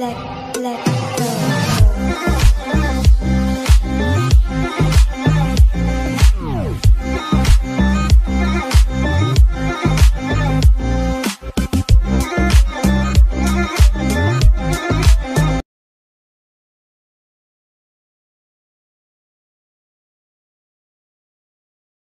black, black.